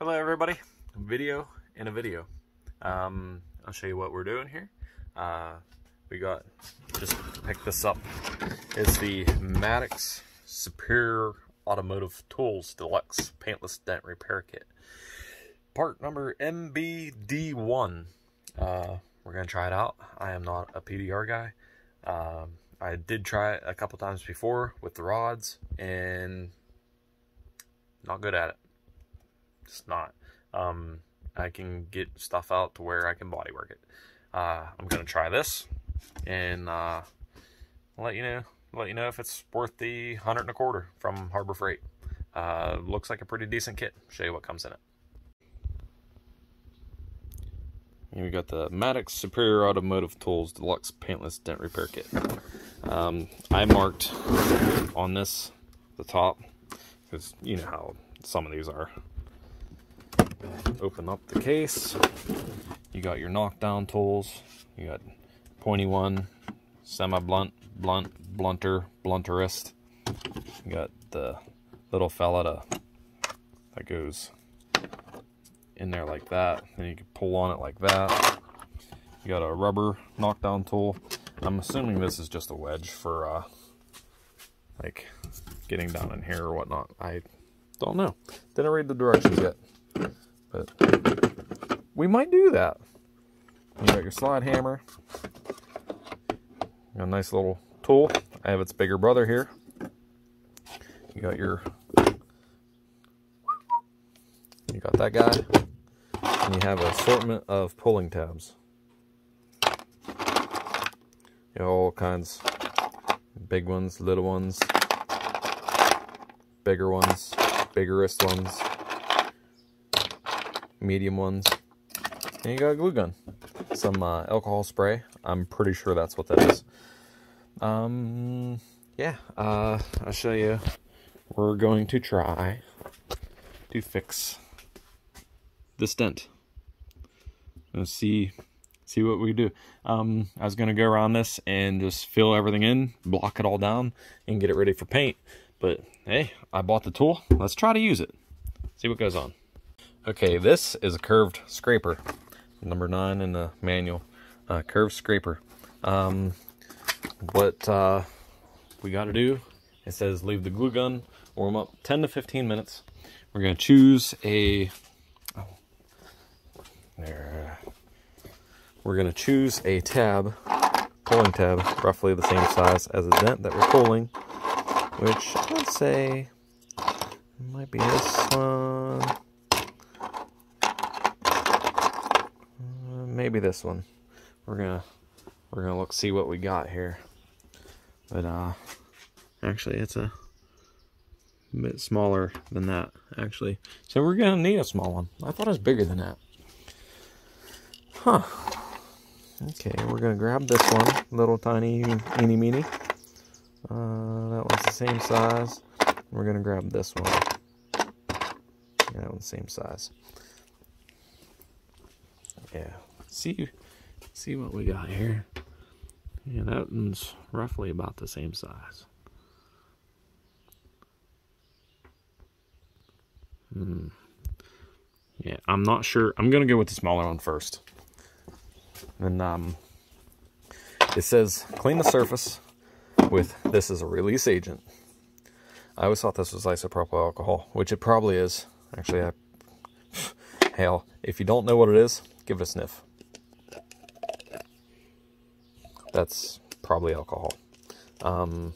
Hello everybody, video in a video. Um, I'll show you what we're doing here. Uh, we got, just pick this up, is the Maddox Superior Automotive Tools Deluxe Paintless Dent Repair Kit. Part number MBD1. Uh, we're to try it out. I am not a PDR guy. Um, I did try it a couple times before with the rods and not good at it it's not. Um, I can get stuff out to where I can bodywork it. Uh, I'm gonna try this and uh, let you know let you know if it's worth the hundred and a quarter from Harbor Freight. Uh, looks like a pretty decent kit. Show you what comes in it. Here we got the Maddox Superior Automotive Tools Deluxe Paintless Dent Repair Kit. Um, I marked on this the top because you know how some of these are open up the case. You got your knockdown tools. You got pointy one, semi-blunt, blunt, blunter, blunterist. You got the little fella to, that goes in there like that. Then you can pull on it like that. You got a rubber knockdown tool. I'm assuming this is just a wedge for uh, like getting down in here or whatnot. I don't know. Didn't read the directions yet. But we might do that. You got your slide hammer. Got a nice little tool. I have its bigger brother here. You got your you got that guy. And you have an assortment of pulling tabs. You know, all kinds. Big ones, little ones, bigger ones, biggerest ones medium ones. And you got a glue gun. Some uh, alcohol spray. I'm pretty sure that's what that is. Um, yeah, uh, I'll show you. We're going to try to fix this dent. And see see what we do. Um, I was going to go around this and just fill everything in, block it all down, and get it ready for paint. But, hey, I bought the tool. Let's try to use it. See what goes on. Okay, this is a curved scraper. Number nine in the manual. Uh, curved scraper. Um, what uh, we got to do, it says leave the glue gun, warm up 10 to 15 minutes. We're going to choose a... Oh, there. We're going to choose a tab, pulling tab, roughly the same size as the dent that we're pulling, which I'd say might be this one. Maybe this one. We're gonna we're gonna look see what we got here. But uh actually it's a bit smaller than that actually. So we're gonna need a small one. I thought it was bigger than that. Huh. Okay, we're gonna grab this one, little tiny eeny meeny. Uh, that one's the same size. We're gonna grab this one. Yeah, that one's the same size. Yeah, see see what we got here. Yeah, that one's roughly about the same size. Hmm. Yeah, I'm not sure. I'm gonna go with the smaller one first. And um, it says clean the surface with this is a release agent. I always thought this was isopropyl alcohol, which it probably is. Actually, I hell, if you don't know what it is, give it a sniff that's probably alcohol. Um,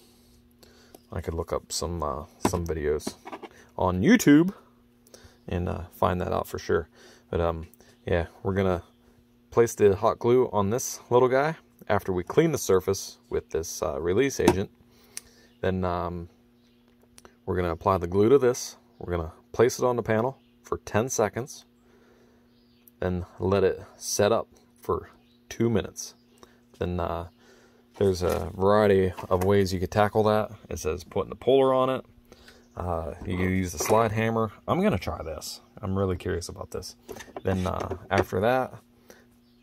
I could look up some uh, some videos on YouTube and uh, find that out for sure. But um, yeah, we're gonna place the hot glue on this little guy after we clean the surface with this uh, release agent. Then um, we're gonna apply the glue to this. We're gonna place it on the panel for 10 seconds. Then let it set up for two minutes then uh, there's a variety of ways you could tackle that. It says putting the puller on it. Uh, you can use the slide hammer. I'm going to try this. I'm really curious about this. Then uh, after that,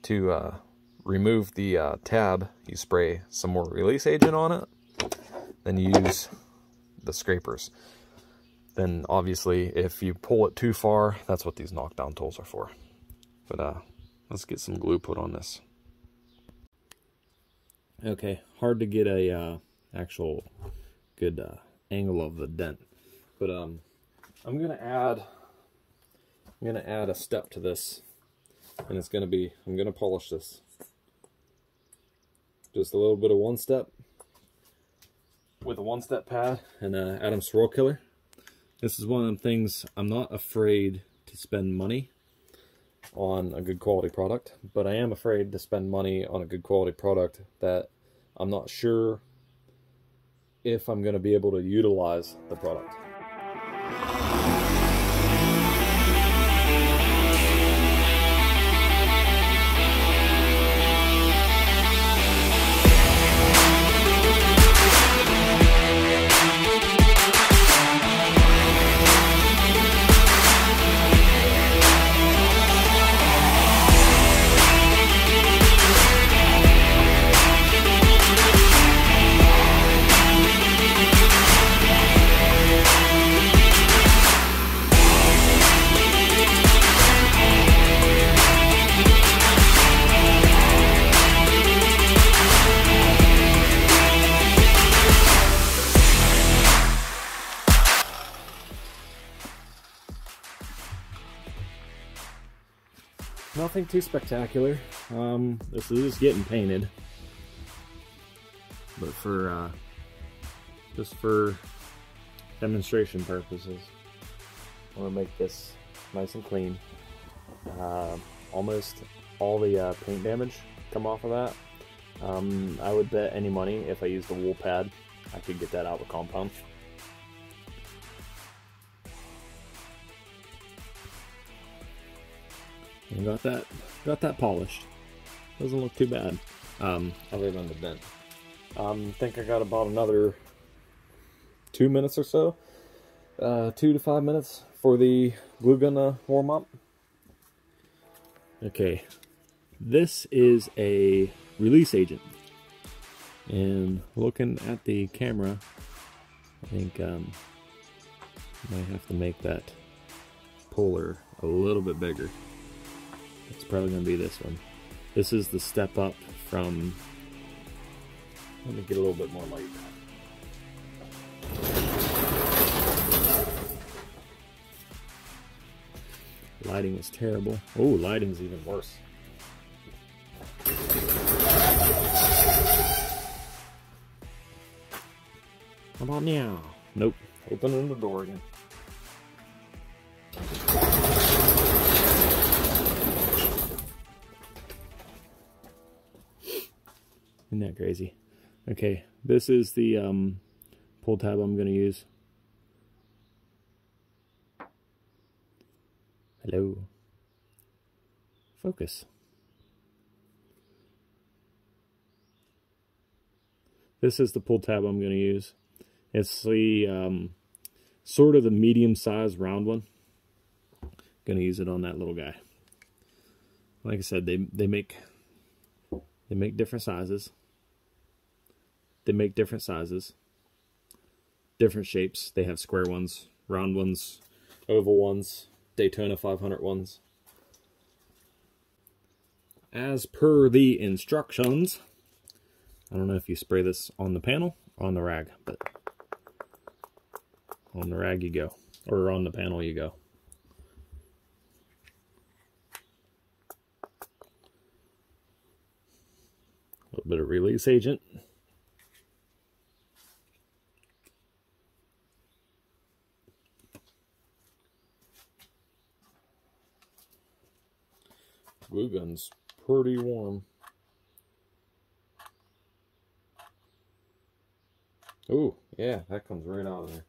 to uh, remove the uh, tab, you spray some more release agent on it. Then you use the scrapers. then obviously if you pull it too far, that's what these knockdown tools are for. But uh, let's get some glue put on this. Okay, hard to get a uh, actual good uh, angle of the dent, but um, I'm gonna add I'm gonna add a step to this, and it's gonna be I'm gonna polish this. Just a little bit of one step with a one step pad and a Adam Swirl Killer. This is one of the things I'm not afraid to spend money on a good quality product, but I am afraid to spend money on a good quality product that I'm not sure if I'm going to be able to utilize the product. Nothing too spectacular. Um, this is getting painted. But for, uh, just for demonstration purposes, I want to make this nice and clean. Uh, almost all the uh, paint damage come off of that. Um, I would bet any money if I used a wool pad, I could get that out with compound. And got that got that polished. Doesn't look too bad. Um, other than the dent. Um, think I got about another two minutes or so. Uh, two to five minutes for the glue gun to warm up. Okay, this is a release agent. And looking at the camera, I think um, might have to make that puller a little bit bigger. Probably going to be this one. This is the step up from... Let me get a little bit more light. Lighting is terrible. Oh, lighting's even worse. How about now? Nope. Opening the door again. Isn't crazy? Okay, this is the um, pull tab I'm going to use. Hello. Focus. This is the pull tab I'm going to use. It's the um, sort of the medium-sized round one. Going to use it on that little guy. Like I said, they they make they make different sizes. They make different sizes, different shapes. They have square ones, round ones, oval ones, Daytona 500 ones. As per the instructions, I don't know if you spray this on the panel on the rag, but on the rag you go, or on the panel you go. A little bit of release agent. Glue gun's pretty warm. Oh, yeah, that comes right out of there.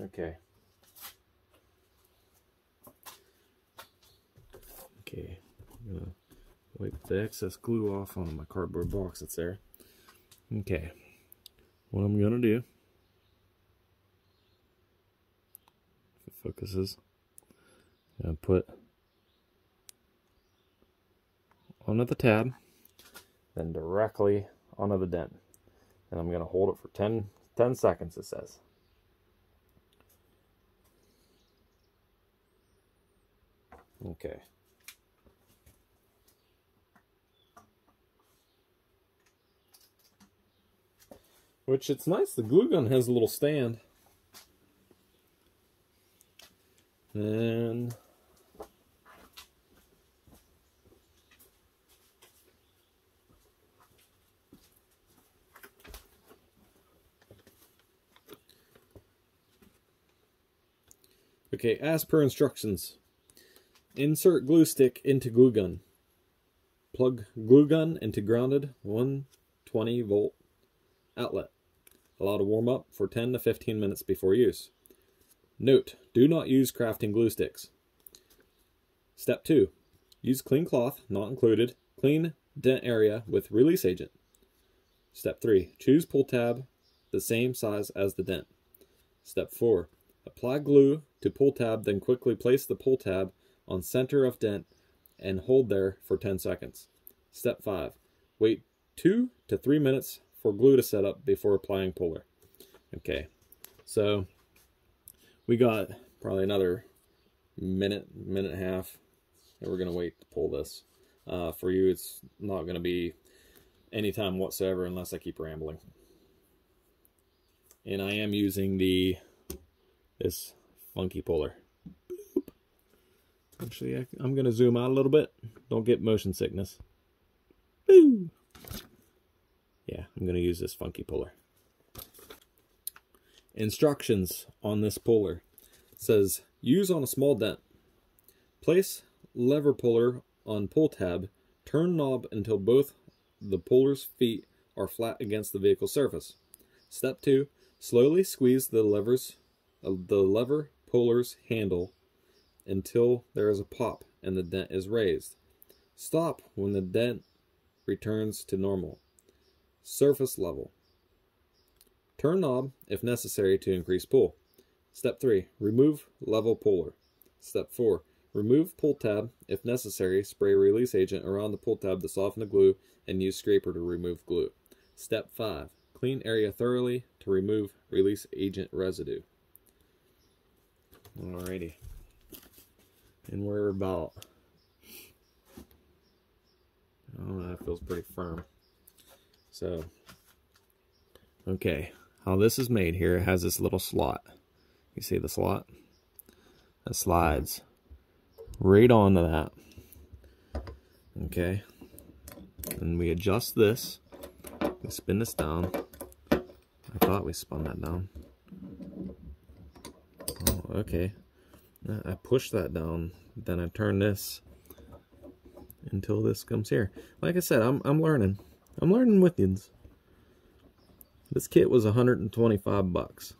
Okay. Okay, I'm gonna wipe the excess glue off on my cardboard box that's there. Okay, what I'm gonna do, if it focuses, I'm gonna put onto the tab, then directly onto the dent. And I'm going to hold it for 10, 10 seconds, it says. Okay. Which it's nice, the glue gun has a little stand. And Okay, as per instructions, insert glue stick into glue gun. Plug glue gun into grounded 120 volt outlet. Allow to warm up for 10 to 15 minutes before use. Note, do not use crafting glue sticks. Step 2. Use clean cloth, not included, clean dent area with release agent. Step 3. Choose pull tab the same size as the dent. Step 4. Apply glue to pull tab, then quickly place the pull tab on center of dent and hold there for 10 seconds. Step 5. Wait 2 to 3 minutes for glue to set up before applying puller. Okay, so we got probably another minute, minute and a half, and we're going to wait to pull this. Uh, for you, it's not going to be any time whatsoever unless I keep rambling. And I am using the this funky puller. Actually, I, am going to zoom out a little bit. Don't get motion sickness. Boo! Yeah, I'm going to use this funky puller. Instructions on this puller. It says, use on a small dent. Place lever puller on pull tab. Turn knob until both the puller's feet are flat against the vehicle surface. Step 2. Slowly squeeze the levers the lever puller's handle until there is a pop and the dent is raised. Stop when the dent returns to normal. Surface level. Turn knob if necessary to increase pull. Step 3. Remove level puller. Step 4. Remove pull tab. If necessary, spray release agent around the pull tab to soften the glue and use scraper to remove glue. Step 5. Clean area thoroughly to remove release agent residue. Alrighty. And we're about, oh, that feels pretty firm. So, okay, how this is made here, it has this little slot. You see the slot? That slides right onto that. Okay. And we adjust this. We spin this down. I thought we spun that down okay. I push that down, then I turn this until this comes here. Like I said, I'm, I'm learning. I'm learning with you. This kit was 125 bucks.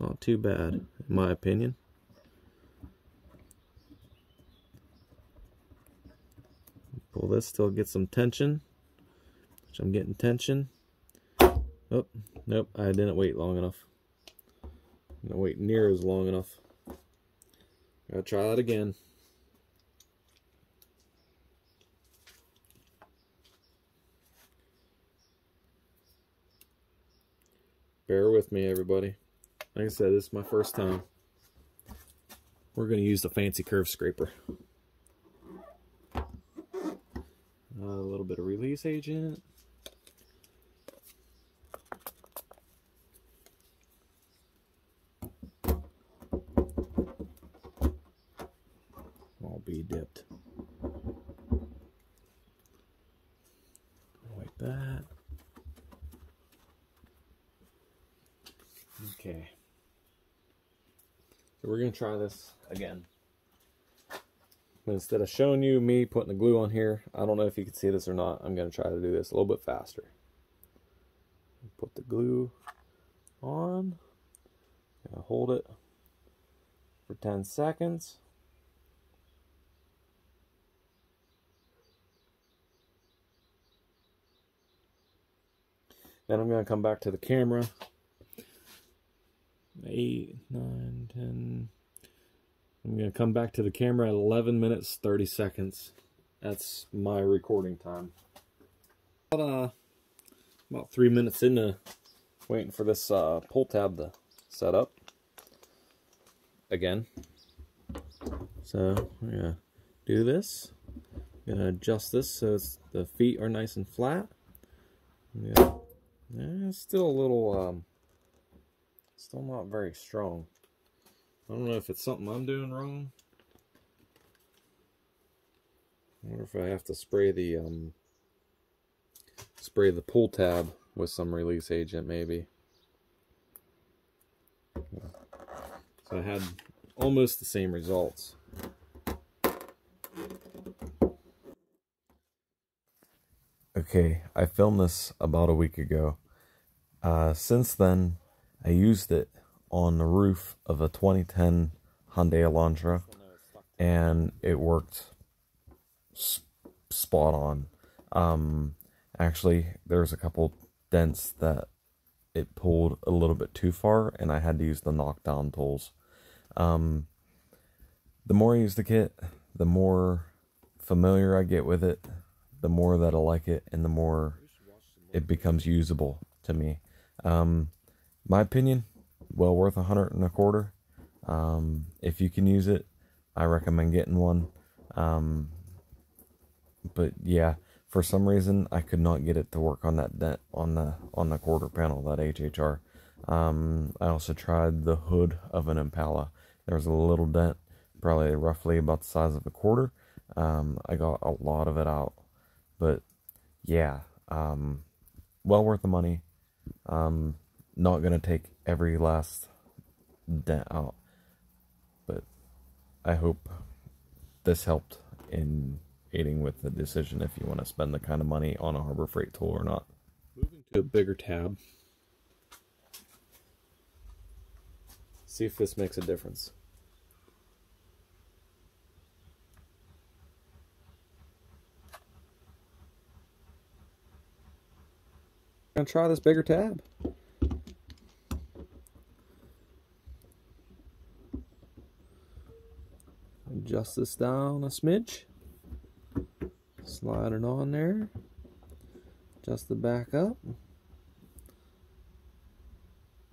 Not too bad, in my opinion. Pull this till get some tension, which I'm getting tension. Oh, nope, I didn't wait long enough. No wait near is long enough. Gotta try that again. Bear with me, everybody. Like I said, this is my first time. We're going to use the fancy curve scraper. A little bit of release agent. be dipped. Like that. Okay. So we're going try this again. Instead of showing you me putting the glue on here, I don't know if you can see this or not. I'm going to try to do this a little bit faster. Put the glue on. hold it for 10 seconds. Then I'm going to come back to the camera. 8, 9, 10. I'm going to come back to the camera at 11 minutes, 30 seconds. That's my recording time. About, uh, about three minutes into waiting for this uh, pull tab to set up again. So, yeah, do this. I'm gonna adjust this so the feet are nice and flat. Yeah it's still a little, um, still not very strong. I don't know if it's something I'm doing wrong. I wonder if I have to spray the, um, spray the pull tab with some release agent maybe. So I had almost the same results. Okay, I filmed this about a week ago. Uh, since then, I used it on the roof of a 2010 Hyundai Elantra, and it worked spot on. Um, actually, there's a couple dents that it pulled a little bit too far, and I had to use the knockdown tools. Um, the more I use the kit, the more familiar I get with it, the more that I like it, and the more it becomes usable to me. Um, my opinion, well worth a hundred and a quarter. Um, if you can use it, I recommend getting one. Um, but yeah, for some reason I could not get it to work on that dent on the on the quarter panel that HHR. Um, I also tried the hood of an Impala. There was a little dent, probably roughly about the size of a quarter. Um, I got a lot of it out, but yeah, um, well worth the money. Um, not gonna take every last dent out, but I hope this helped in aiding with the decision if you want to spend the kind of money on a Harbor Freight tool or not. Moving to a bigger tab. See if this makes a difference. I'm gonna try this bigger tab. Adjust this down a smidge. Slide it on there. Adjust the back up.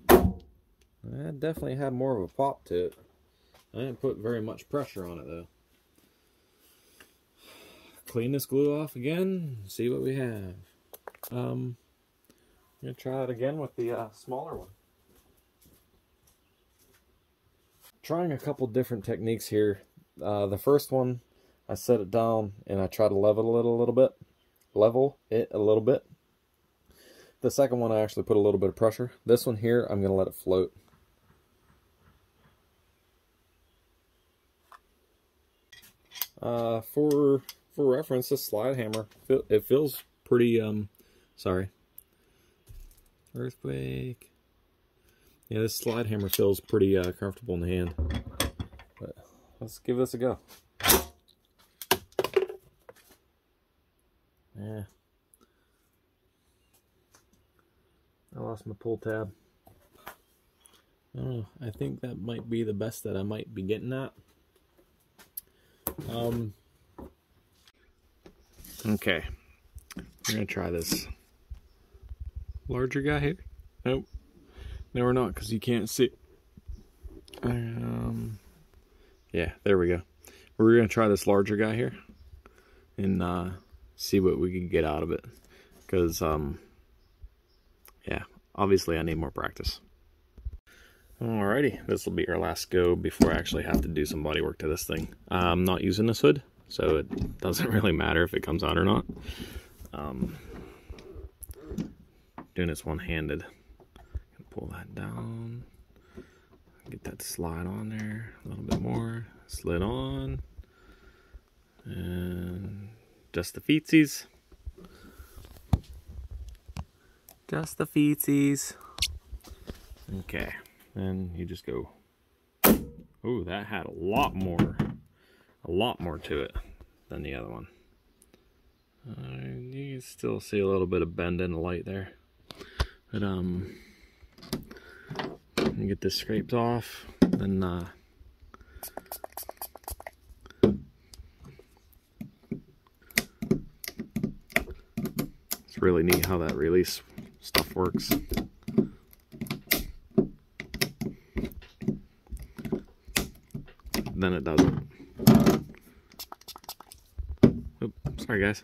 That definitely had more of a pop to it. I didn't put very much pressure on it though. Clean this glue off again, see what we have. Um, I'm going to try it again with the uh, smaller one. Trying a couple different techniques here. Uh, the first one, I set it down and I try to level it a little bit. Level it a little bit. The second one, I actually put a little bit of pressure. This one here, I'm going to let it float. Uh, for for reference, this slide hammer, it feels pretty, um, sorry. Earthquake. Yeah, this slide hammer feels pretty uh, comfortable in the hand. Let's give this a go. Yeah. I lost my pull tab. I I think that might be the best that I might be getting at. Um. Okay. We're going to try this larger guy here. Nope. No, we're not because you can't see. Um. Yeah, there we go. We're going to try this larger guy here and uh, see what we can get out of it. Because, um, yeah, obviously I need more practice. Alrighty, this will be our last go before I actually have to do some body work to this thing. I'm not using this hood, so it doesn't really matter if it comes out or not. Um, doing this one-handed. Pull that down. Get that slide on there a little bit more. Slid on. And just the feetsies. Just the feetsies. Okay. And you just go. Oh, that had a lot more, a lot more to it than the other one. Uh, you can still see a little bit of bend in the light there. But, um, get this scraped off, then, uh, it's really neat how that release stuff works. Then it doesn't. Sorry, guys.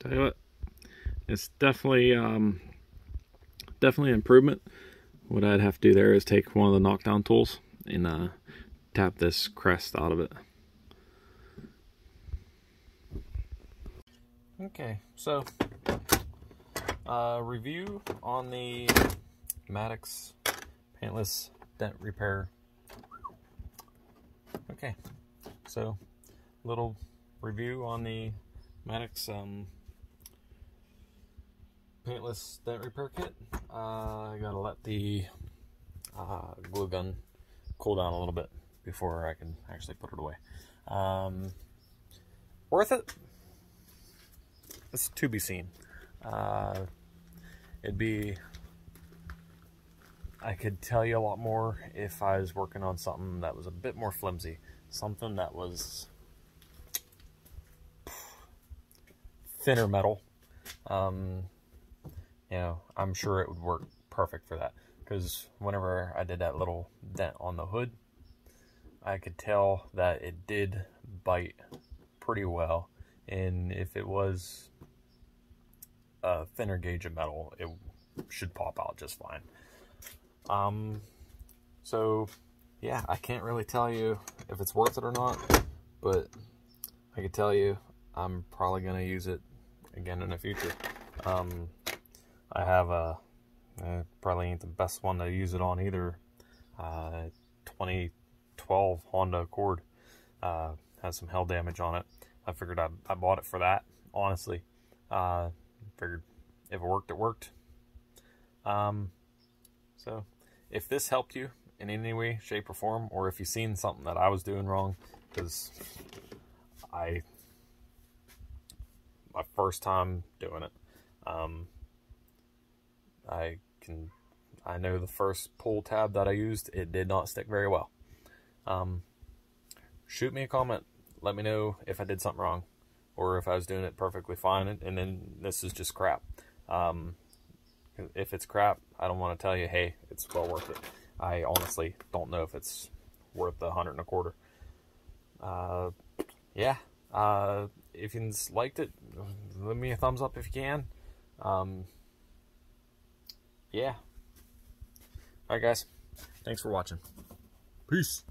Tell you what, it's definitely um, definitely an improvement. What I'd have to do there is take one of the knockdown tools and uh, tap this crest out of it. Okay, so uh, review on the Maddox paintless dent repair. Okay, so little review on the Maddox um, paintless dent repair kit. Uh, I gotta let the uh, glue gun cool down a little bit before I can actually put it away. Um, worth it? It's to be seen. Uh, it'd be. I could tell you a lot more if I was working on something that was a bit more flimsy. Something that was thinner metal. Um, you know, I'm sure it would work perfect for that. Because whenever I did that little dent on the hood, I could tell that it did bite pretty well. And if it was a thinner gauge of metal, it should pop out just fine. Um, so yeah, I can't really tell you if it's worth it or not, but I could tell you I'm probably going to use it again in the future. Um, I have a probably ain't the best one to use it on either. Uh, 2012 Honda Accord uh, has some hell damage on it. I figured I, I bought it for that. Honestly, uh, figured if it worked, it worked. Um, so if this helped you in any way, shape, or form, or if you've seen something that I was doing wrong, because I my first time doing it. Um, can, I know the first pull tab that I used, it did not stick very well. Um, shoot me a comment. Let me know if I did something wrong or if I was doing it perfectly fine and then this is just crap. Um, if it's crap, I don't want to tell you, hey, it's well worth it. I honestly don't know if it's worth the hundred and a quarter. Uh, yeah. Uh, if you liked it, leave me a thumbs up if you can. Um, yeah. Alright, guys. Thanks for watching. Peace.